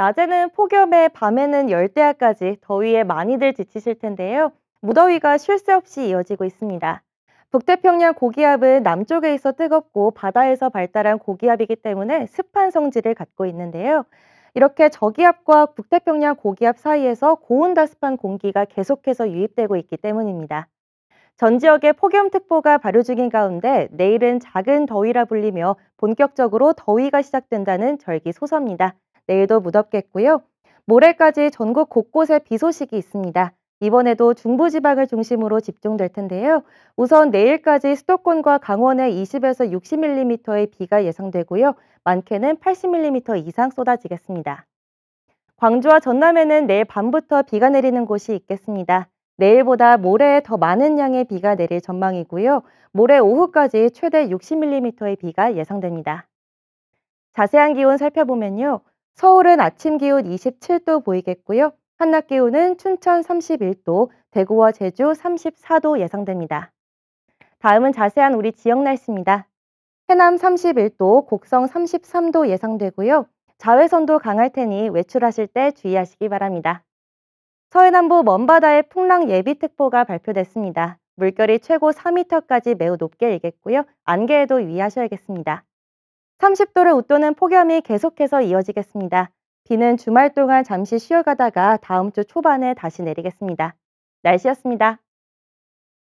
낮에는 폭염에 밤에는 열대야까지 더위에 많이들 지치실 텐데요. 무더위가 쉴 새 없이 이어지고 있습니다. 북태평양 고기압은 남쪽에 있어 뜨겁고 바다에서 발달한 고기압이기 때문에 습한 성질을 갖고 있는데요. 이렇게 저기압과 북태평양 고기압 사이에서 고온다습한 공기가 계속해서 유입되고 있기 때문입니다. 전 지역에 폭염특보가 발효 중인 가운데 내일은 작은 더위라 불리며 본격적으로 더위가 시작된다는 절기 소서입니다. 내일도 무덥겠고요. 모레까지 전국 곳곳에 비 소식이 있습니다. 이번에도 중부지방을 중심으로 집중될 텐데요. 우선 내일까지 수도권과 강원에 20에서 60mm의 비가 예상되고요. 많게는 80mm 이상 쏟아지겠습니다. 광주와 전남에는 내일 밤부터 비가 내리는 곳이 있겠습니다. 내일보다 모레 더 많은 양의 비가 내릴 전망이고요. 모레 오후까지 최대 60mm의 비가 예상됩니다. 자세한 기온 살펴보면요. 서울은 아침 기온 27도 보이겠고요. 한낮 기온은 춘천 31도, 대구와 제주 34도 예상됩니다. 다음은 자세한 우리 지역 날씨입니다. 해남 31도, 곡성 33도 예상되고요. 자외선도 강할 테니 외출하실 때 주의하시기 바랍니다. 서해남부 먼바다에 풍랑 예비특보가 발표됐습니다. 물결이 최고 4m까지 매우 높게 일겠고요. 안개에도 유의하셔야겠습니다. 30도를 웃도는 폭염이 계속해서 이어지겠습니다. 비는 주말 동안 잠시 쉬어가다가 다음 주 초반에 다시 내리겠습니다. 날씨였습니다.